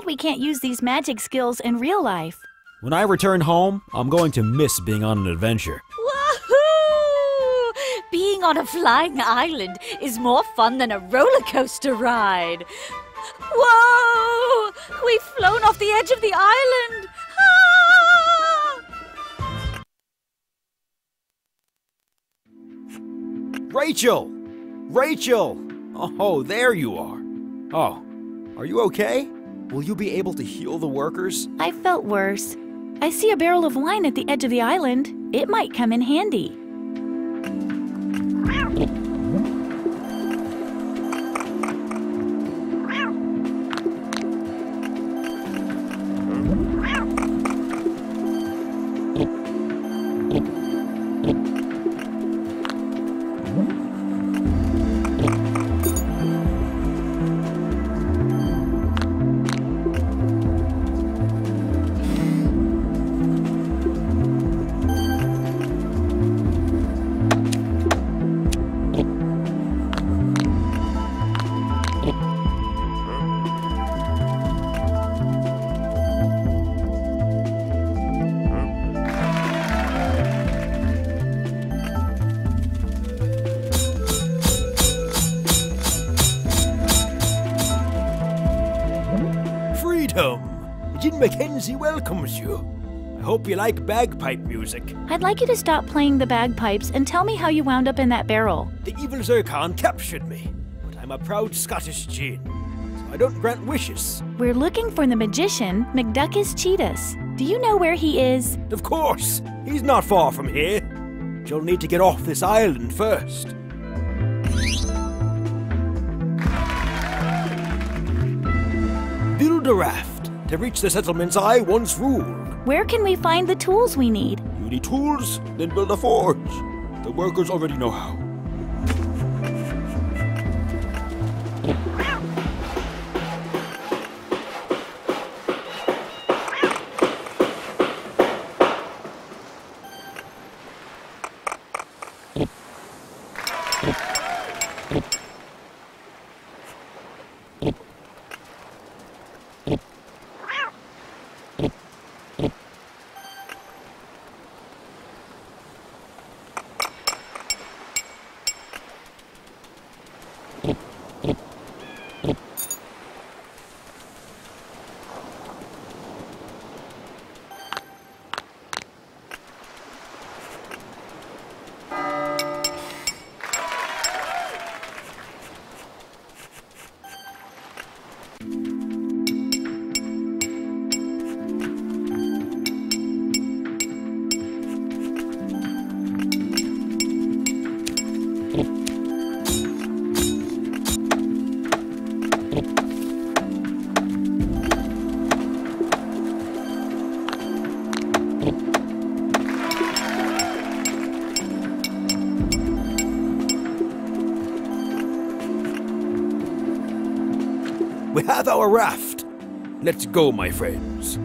sad we can't use these magic skills in real life. When I return home, I'm going to miss being on an adventure. Wahoo! Being on a flying island is more fun than a roller coaster ride. Whoa! We've flown off the edge of the island! Ah! Rachel! Rachel! Oh, there you are. Oh, are you okay? Will you be able to heal the workers? I felt worse. I see a barrel of wine at the edge of the island. It might come in handy. Freedom! Jim Mackenzie welcomes you. I hope you like bagpipe music. I'd like you to stop playing the bagpipes and tell me how you wound up in that barrel. The evil Zircon captured me, but I'm a proud Scottish Jin, so I don't grant wishes. We're looking for the magician, McDuckus Cheetahs. Do you know where he is? Of course, he's not far from here. You'll need to get off this island first. A raft to reach the settlements I once ruled. Where can we find the tools we need? You need tools? Then build a forge. The workers already know how. We have our raft. Let's go, my friends.